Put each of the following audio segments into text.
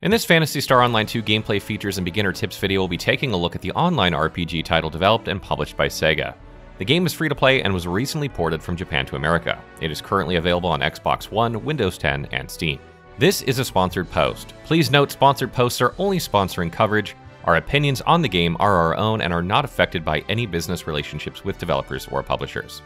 In this Phantasy Star Online 2 gameplay features and beginner tips video, we'll be taking a look at the online RPG title developed and published by Sega. The game is free to play and was recently ported from Japan to America. It is currently available on Xbox One, Windows 10, and Steam. This is a sponsored post. Please note sponsored posts are only sponsoring coverage. Our opinions on the game are our own and are not affected by any business relationships with developers or publishers.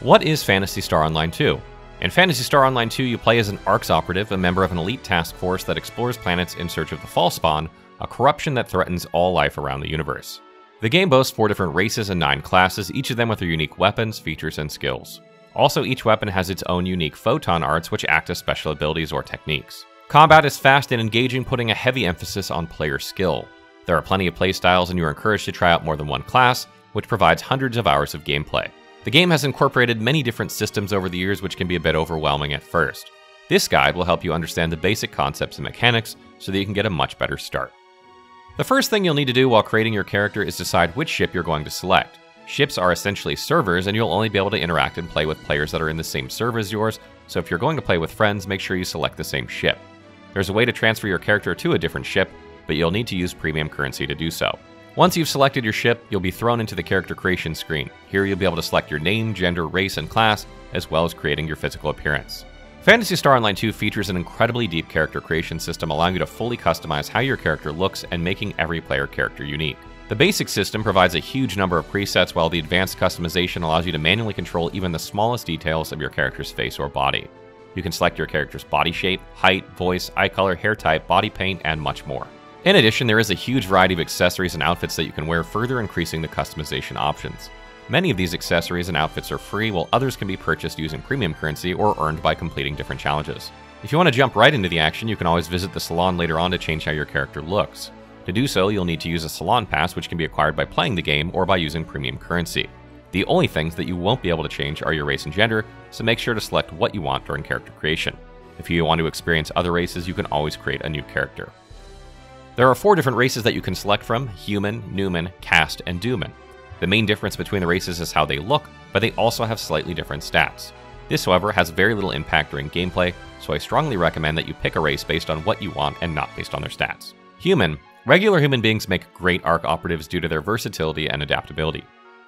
What is Phantasy Star Online 2? In Phantasy Star Online 2, you play as an ARKS operative, a member of an elite task force that explores planets in search of the Falspawn, a corruption that threatens all life around the universe. The game boasts four different races and nine classes, each of them with their unique weapons, features, and skills. Also, each weapon has its own unique photon arts, which act as special abilities or techniques. Combat is fast and engaging, putting a heavy emphasis on player skill. There are plenty of playstyles, and you are encouraged to try out more than one class, which provides hundreds of hours of gameplay. The game has incorporated many different systems over the years, which can be a bit overwhelming at first. This guide will help you understand the basic concepts and mechanics so that you can get a much better start. The first thing you'll need to do while creating your character is decide which ship you're going to select. Ships are essentially servers, and you'll only be able to interact and play with players that are in the same server as yours, so if you're going to play with friends, make sure you select the same ship. There's a way to transfer your character to a different ship, but you'll need to use premium currency to do so. Once you've selected your ship, you'll be thrown into the character creation screen. Here you'll be able to select your name, gender, race, and class, as well as creating your physical appearance. Phantasy Star Online 2 features an incredibly deep character creation system allowing you to fully customize how your character looks and making every player character unique. The basic system provides a huge number of presets while the advanced customization allows you to manually control even the smallest details of your character's face or body. You can select your character's body shape, height, voice, eye color, hair type, body paint, and much more. In addition, there is a huge variety of accessories and outfits that you can wear, further increasing the customization options. Many of these accessories and outfits are free, while others can be purchased using premium currency or earned by completing different challenges. If you want to jump right into the action, you can always visit the salon later on to change how your character looks. To do so, you'll need to use a salon pass, which can be acquired by playing the game or by using premium currency. The only things that you won't be able to change are your race and gender, so make sure to select what you want during character creation. If you want to experience other races, you can always create a new character. There are four different races that you can select from human, Newman, Cast, and Deuman. The main difference between the races is how they look, but they also have slightly different stats. This, however, has very little impact during gameplay, so I strongly recommend that you pick a race based on what you want and not based on their stats. Human. Regular human beings make great ARKS operatives due to their versatility and adaptability.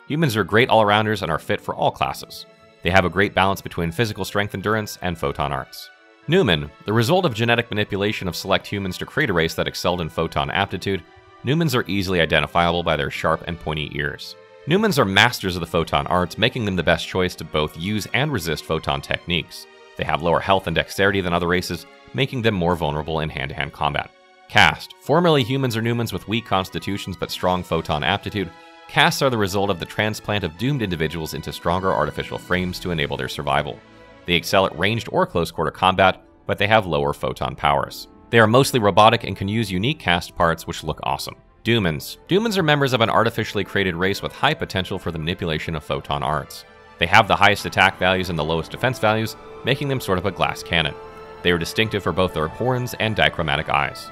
Humans are great all rounders and are fit for all classes. They have a great balance between physical strength endurance and photon arts. Newman, the result of genetic manipulation of select humans to create a race that excelled in photon aptitude, Newmans are easily identifiable by their sharp and pointy ears. Newmans are masters of the photon arts, making them the best choice to both use and resist photon techniques. They have lower health and dexterity than other races, making them more vulnerable in hand to hand combat. Cast. Formerly humans or Newmans with weak constitutions but strong photon aptitude, casts are the result of the transplant of doomed individuals into stronger artificial frames to enable their survival. They excel at ranged or close quarter combat, but they have lower photon powers. They are mostly robotic and can use unique cast parts which look awesome. Deumans. Deumans are members of an artificially created race with high potential for the manipulation of photon arts. They have the highest attack values and the lowest defense values, making them sort of a glass cannon. They are distinctive for both their horns and dichromatic eyes.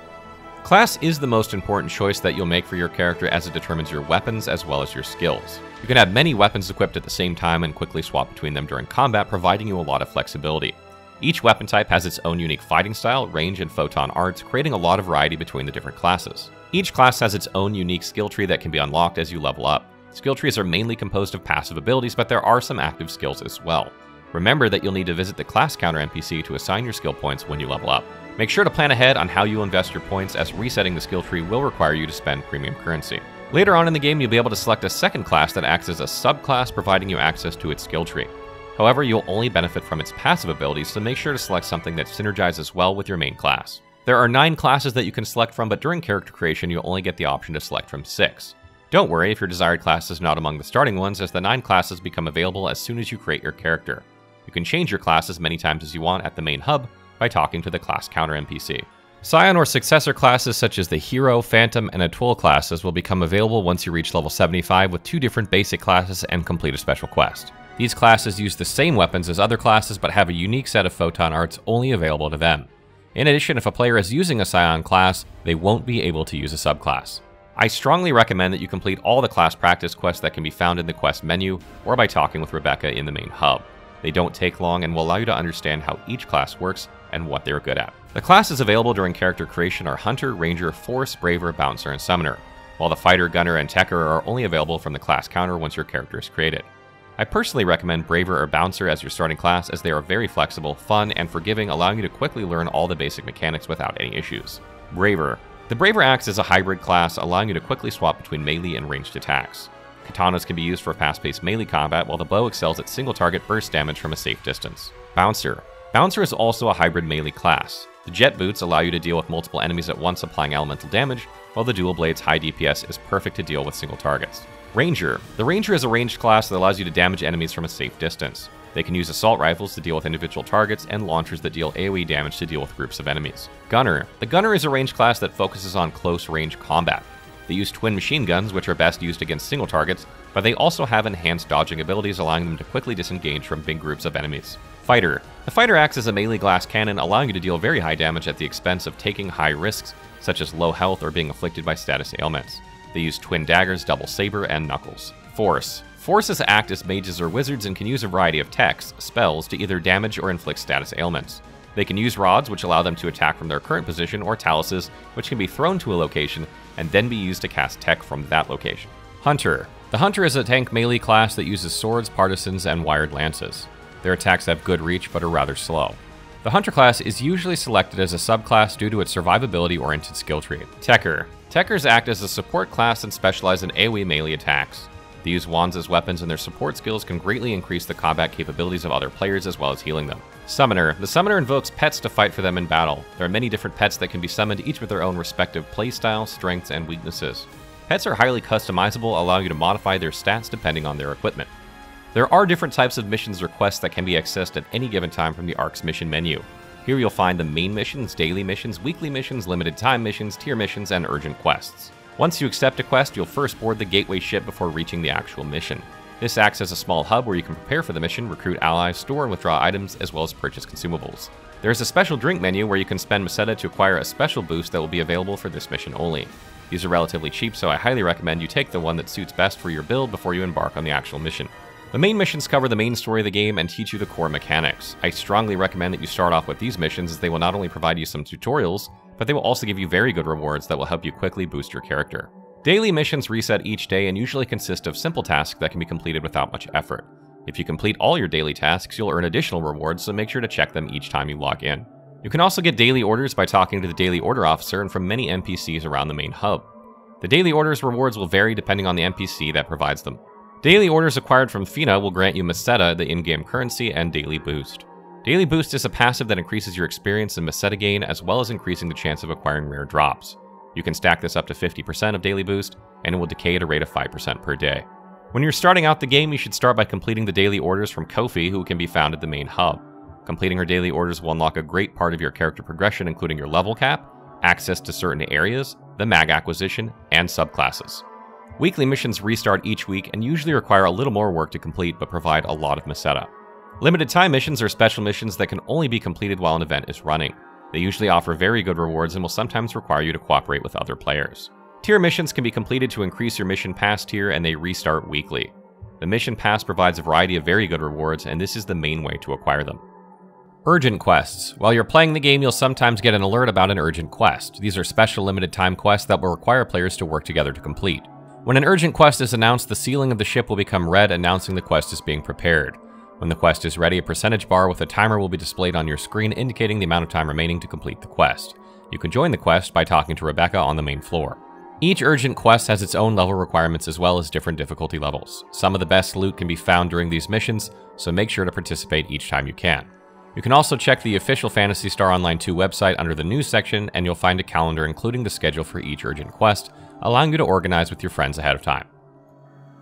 Class is the most important choice that you'll make for your character as it determines your weapons as well as your skills. You can have many weapons equipped at the same time and quickly swap between them during combat, providing you a lot of flexibility. Each weapon type has its own unique fighting style, range, and photon arts, creating a lot of variety between the different classes. Each class has its own unique skill tree that can be unlocked as you level up. Skill trees are mainly composed of passive abilities, but there are some active skills as well. Remember that you'll need to visit the class counter NPC to assign your skill points when you level up. Make sure to plan ahead on how you'll invest your points, as resetting the skill tree will require you to spend premium currency. Later on in the game, you'll be able to select a second class that acts as a subclass, providing you access to its skill tree. However, you'll only benefit from its passive abilities, so make sure to select something that synergizes well with your main class. There are 9 classes that you can select from, but during character creation, you'll only get the option to select from 6. Don't worry if your desired class is not among the starting ones, as the 9 classes become available as soon as you create your character. You can change your class as many times as you want at the main hub, by talking to the class counter NPC. Scion or successor classes such as the Hero, Phantom, and Etoile classes will become available once you reach level 75 with two different basic classes and complete a special quest. These classes use the same weapons as other classes but have a unique set of photon arts only available to them. In addition, if a player is using a Scion class, they won't be able to use a subclass. I strongly recommend that you complete all the class practice quests that can be found in the quest menu or by talking with Rebecca in the main hub. They don't take long and will allow you to understand how each class works and what they're good at. The classes available during character creation are Hunter, Ranger, Force, Braver, Bouncer, and Summoner, while the Fighter, Gunner, and Techer are only available from the class counter once your character is created. I personally recommend Braver or Bouncer as your starting class as they are very flexible, fun, and forgiving, allowing you to quickly learn all the basic mechanics without any issues. Braver. The Braver acts as a hybrid class, allowing you to quickly swap between melee and ranged attacks. Katanas can be used for fast-paced melee combat, while the bow excels at single-target burst damage from a safe distance. Bouncer. Bouncer is also a hybrid melee class. The jet boots allow you to deal with multiple enemies at once applying elemental damage, while the dual blade's high DPS is perfect to deal with single targets. Ranger. The Ranger is a ranged class that allows you to damage enemies from a safe distance. They can use assault rifles to deal with individual targets and launchers that deal AoE damage to deal with groups of enemies. Gunner. The Gunner is a ranged class that focuses on close range combat. They use twin machine guns, which are best used against single targets, but they also have enhanced dodging abilities allowing them to quickly disengage from big groups of enemies. Fighter. The Fighter acts as a melee glass cannon, allowing you to deal very high damage at the expense of taking high risks, such as low health or being afflicted by status ailments. They use twin daggers, double saber, and knuckles. Force. Forces act as mages or wizards and can use a variety of techs, spells, to either damage or inflict status ailments. They can use rods, which allow them to attack from their current position, or talises, which can be thrown to a location and then be used to cast tech from that location. Hunter. The Hunter is a tank melee class that uses swords, partisans, and wired lances. Their attacks have good reach but are rather slow. The Hunter class is usually selected as a subclass due to its survivability-oriented skill tree. Techer. Techers act as a support class and specialize in AoE melee attacks. They use wands as weapons and their support skills can greatly increase the combat capabilities of other players as well as healing them. Summoner. The Summoner invokes pets to fight for them in battle. There are many different pets that can be summoned, each with their own respective playstyle, strengths, and weaknesses. Pets are highly customizable, allowing you to modify their stats depending on their equipment. There are different types of missions requests that can be accessed at any given time from the ARKS mission menu. Here you'll find the main missions, daily missions, weekly missions, limited time missions, tier missions, and urgent quests. Once you accept a quest, you'll first board the gateway ship before reaching the actual mission. This acts as a small hub where you can prepare for the mission, recruit allies, store and withdraw items, as well as purchase consumables. There is a special drink menu where you can spend Meseta to acquire a special boost that will be available for this mission only. These are relatively cheap, so I highly recommend you take the one that suits best for your build before you embark on the actual mission. The main missions cover the main story of the game and teach you the core mechanics. I strongly recommend that you start off with these missions as they will not only provide you some tutorials, but they will also give you very good rewards that will help you quickly boost your character. Daily missions reset each day and usually consist of simple tasks that can be completed without much effort. If you complete all your daily tasks, you'll earn additional rewards, so make sure to check them each time you log in. You can also get daily orders by talking to the daily order officer and from many NPCs around the main hub. The daily orders rewards will vary depending on the NPC that provides them. Daily orders acquired from Fina will grant you Meseta, the in-game currency, and Daily Boost. Daily Boost is a passive that increases your experience and Meseta gain, as well as increasing the chance of acquiring rare drops. You can stack this up to 50% of Daily Boost, and it will decay at a rate of 5% per day. When you're starting out the game, you should start by completing the daily orders from Kofi, who can be found at the main hub. Completing her daily orders will unlock a great part of your character progression, including your level cap, access to certain areas, the mag acquisition, and subclasses. Weekly missions restart each week and usually require a little more work to complete but provide a lot of Meseta. Limited time missions are special missions that can only be completed while an event is running. They usually offer very good rewards and will sometimes require you to cooperate with other players. Tier missions can be completed to increase your mission pass tier and they restart weekly. The mission pass provides a variety of very good rewards and this is the main way to acquire them. Urgent quests. While you're playing the game, you'll sometimes get an alert about an urgent quest. These are special limited time quests that will require players to work together to complete. When an urgent quest is announced, the ceiling of the ship will become red, announcing the quest is being prepared. When the quest is ready, a percentage bar with a timer will be displayed on your screen, indicating the amount of time remaining to complete the quest. You can join the quest by talking to Rebecca on the main floor. Each urgent quest has its own level requirements as well as different difficulty levels. Some of the best loot can be found during these missions, so make sure to participate each time you can. You can also check the official Phantasy Star Online 2 website under the news section, and you'll find a calendar including the schedule for each urgent quest, allowing you to organize with your friends ahead of time.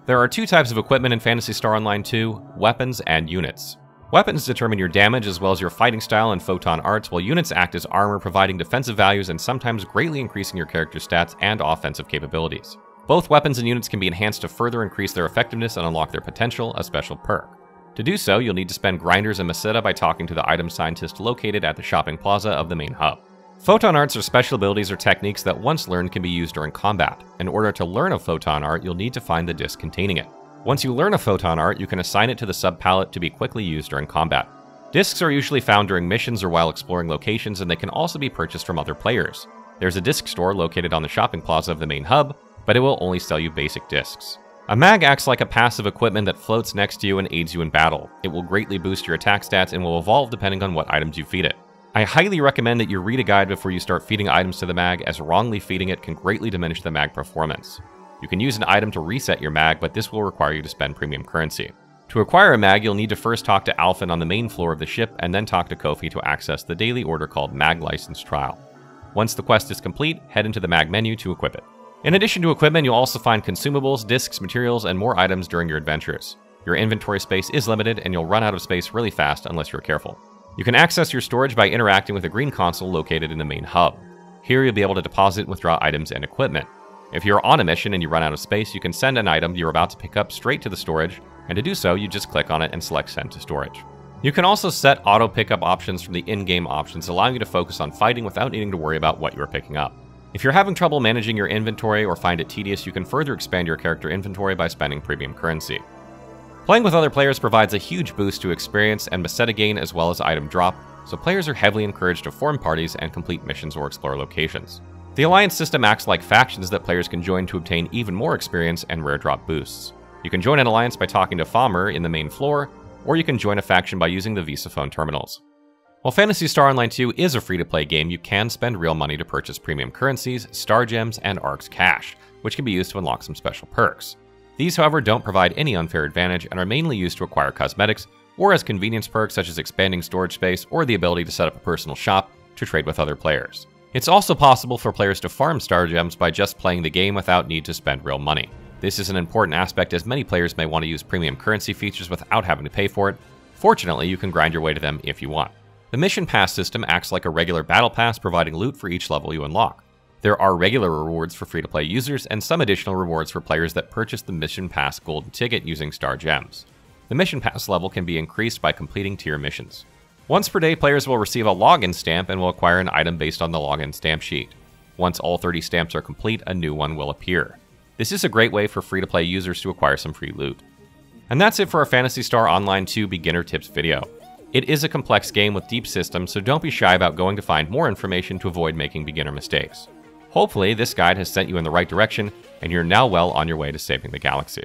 There are two types of equipment in Phantasy Star Online 2, weapons and units. Weapons determine your damage as well as your fighting style and photon arts, while units act as armor providing defensive values and sometimes greatly increasing your character's stats and offensive capabilities. Both weapons and units can be enhanced to further increase their effectiveness and unlock their potential, a special perk. To do so, you'll need to spend grinders and Meseta by talking to the item scientist located at the shopping plaza of the main hub. Photon arts are special abilities or techniques that once learned can be used during combat. In order to learn a photon art, you'll need to find the disc containing it. Once you learn a photon art, you can assign it to the sub palette to be quickly used during combat. Discs are usually found during missions or while exploring locations, and they can also be purchased from other players. There's a disc store located on the shopping plaza of the main hub, but it will only sell you basic discs. A mag acts like a passive equipment that floats next to you and aids you in battle. It will greatly boost your attack stats and will evolve depending on what items you feed it. I highly recommend that you read a guide before you start feeding items to the mag, as wrongly feeding it can greatly diminish the mag performance. You can use an item to reset your mag, but this will require you to spend premium currency. To acquire a mag, you'll need to first talk to Alfin on the main floor of the ship, and then talk to Kofi to access the daily order called Mag License Trial. Once the quest is complete, head into the mag menu to equip it. In addition to equipment, you'll also find consumables, discs, materials, and more items during your adventures. Your inventory space is limited, and you'll run out of space really fast unless you're careful. You can access your storage by interacting with a green console located in the main hub. Here you'll be able to deposit and withdraw items and equipment. If you're on a mission and you run out of space, you can send an item you're about to pick up straight to the storage, and to do so, you just click on it and select Send to Storage. You can also set auto pickup options from the in-game options, allowing you to focus on fighting without needing to worry about what you are picking up. If you're having trouble managing your inventory or find it tedious, you can further expand your character inventory by spending premium currency. Playing with other players provides a huge boost to experience and Meseta gain as well as item drop, so players are heavily encouraged to form parties and complete missions or explore locations. The alliance system acts like factions that players can join to obtain even more experience and rare drop boosts. You can join an alliance by talking to Falmer in the main floor, or you can join a faction by using the Visiphone terminals. While Phantasy Star Online 2 is a free-to-play game, you can spend real money to purchase premium currencies, star gems, and ARKS cash, which can be used to unlock some special perks. These, however, don't provide any unfair advantage and are mainly used to acquire cosmetics or as convenience perks such as expanding storage space or the ability to set up a personal shop to trade with other players. It's also possible for players to farm star gems by just playing the game without need to spend real money. This is an important aspect as many players may want to use premium currency features without having to pay for it. Fortunately, you can grind your way to them if you want. The Mission Pass system acts like a regular Battle Pass, providing loot for each level you unlock. There are regular rewards for free to play users and some additional rewards for players that purchase the Mission Pass Golden Ticket using Star Gems. The Mission Pass level can be increased by completing tier missions. Once per day, players will receive a login stamp and will acquire an item based on the login stamp sheet. Once all 30 stamps are complete, a new one will appear. This is a great way for free to play users to acquire some free loot. And that's it for our Phantasy Star Online 2 beginner tips video. It is a complex game with deep systems, so don't be shy about going to find more information to avoid making beginner mistakes. Hopefully, this guide has sent you in the right direction, and you're now well on your way to saving the galaxy.